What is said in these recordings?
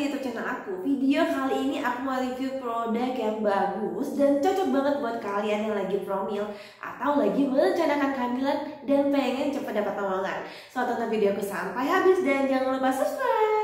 di YouTube channel aku. Video kali ini aku mau review produk yang bagus dan cocok banget buat kalian yang lagi promil atau lagi merencanakan kehamilan dan pengen cepat dapat nolongan. So tonton video aku sampai habis dan jangan lupa subscribe.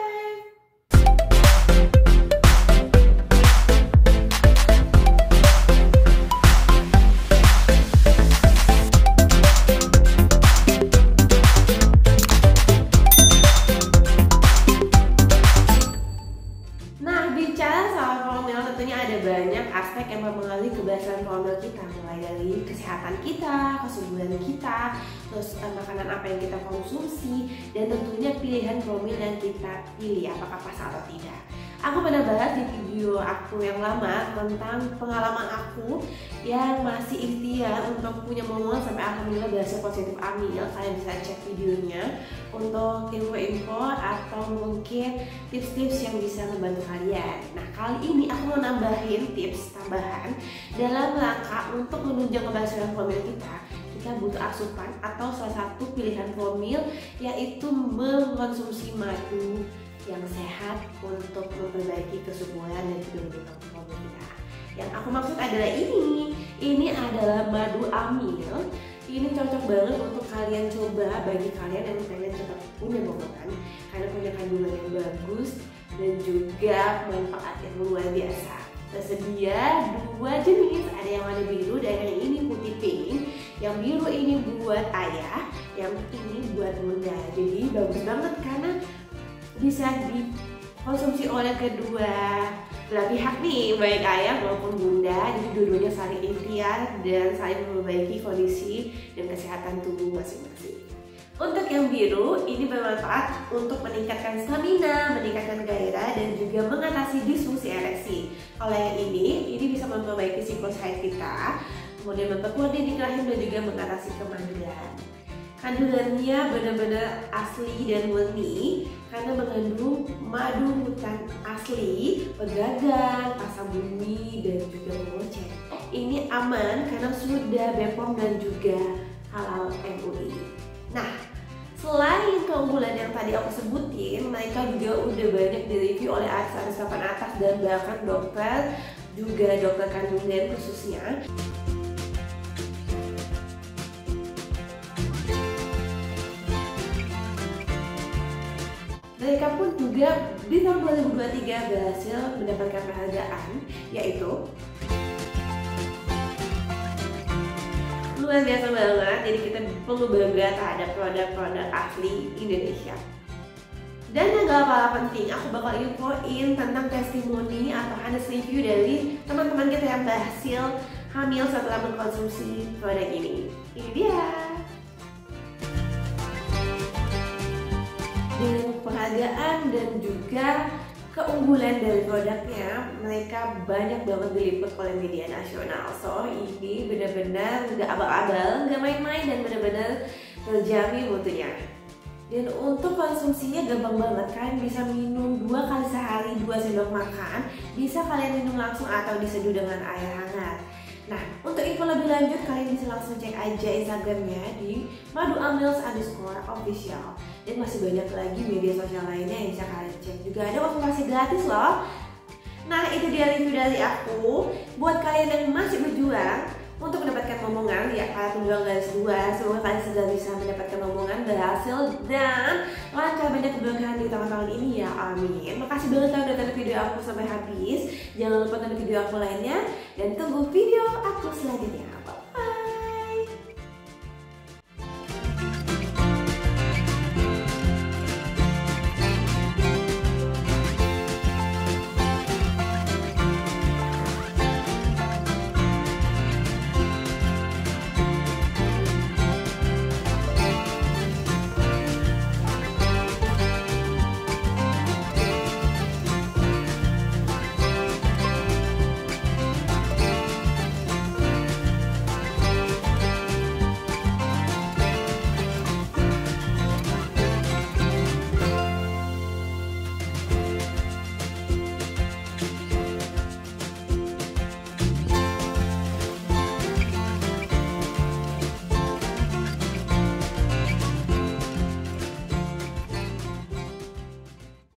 Mulai dari kesehatan kita, kesuburan kita, terus eh, makanan apa yang kita konsumsi Dan tentunya pilihan promil yang kita pilih, apakah pas atau tidak. Aku pernah bahas di video aku yang lama tentang pengalaman aku yang masih ikhtiar untuk punya momongan sampai alhamdulillah berhasil positif amil Kalian bisa cek videonya untuk info-info atau mungkin tips-tips yang bisa membantu kalian. Nah kali ini aku mau nambahin tips tambahan dalam rangka untuk menunjang keberhasilan promil kita. Kita butuh asupan atau salah satu pilihan promil yaitu mengkonsumsi madu yang sehat untuk memperbaiki kesuburan dan juga mendukung promil kita. Yang aku maksud adalah ini. Ini adalah madu amil. Ini cocok banget untuk kalian coba bagi kalian yang pengen cepat punya bohongan karena punya kandungan yang bagus dan juga manfaat yang luar biasa. Tersedia dua jenis. Ada yang warna biru dan yang ini putih pink. Yang biru ini buat ayah yang ini buat bunda. Jadi bagus banget karena bisa dikonsumsi oleh kedua belah pihak nih baik ayah maupun bunda jadi dua-duanya saling ikhtiar dan saling memperbaiki kondisi dan kesehatan tubuh masing-masing untuk yang biru ini bermanfaat untuk meningkatkan stamina, meningkatkan gairah dan juga mengatasi disfungsi ereksi. Kalau yang ini, ini bisa memperbaiki siklus haid kita, kemudian memperkuat dinding rahim dan juga mengatasi kemandulan. Kandungannya benar-benar asli dan murni karena mengandung madu hutan asli, pegagan, asam bumi, dan juga goceng. Ini aman karena sudah BPOM dan juga halal MUI. Nah, selain keunggulan yang tadi aku sebutin, mereka juga udah banyak direview oleh artis-artis atas dan bahkan dokter juga dokter kandungan khususnya. Mereka pun juga di tahun 2023 berhasil mendapatkan penghargaan yaitu luar biasa banget. Jadi kita perlu bangga terhadap produk-produk asli Indonesia. Dan yang gak kalah penting aku bakal infoin tentang testimoni atau honest review dari teman-teman kita yang berhasil hamil setelah mengkonsumsi produk ini. Ini dia juga keunggulan dari produknya mereka banyak banget diliput oleh media nasional. So ini benar-benar nggak abal-abal nggak main-main dan benar-benar terjamin mutunya dan untuk konsumsinya gampang banget kalian bisa minum dua kali sehari dua sendok makan bisa kalian minum langsung atau diseduh dengan air hangat. Nah, untuk info lebih lanjut kalian bisa langsung cek aja Instagramnya di madu underscore official dan masih banyak lagi media sosial lainnya yang bisa kalian cek juga. Ada konsultasi gratis loh. Nah, itu dia review dari aku. Buat kalian yang masih berjuang untuk mendapatkan momongan ya para penjual garis dua semoga kalian segera bisa mendapatkan momongan berhasil dan lancar banyak keberkahan di tahun-tahun ini ya. Amin. Makasih banget kalian udah video aku sampai habis. Jangan lupa tonton video aku lainnya. Dan tunggu video aku selanjutnya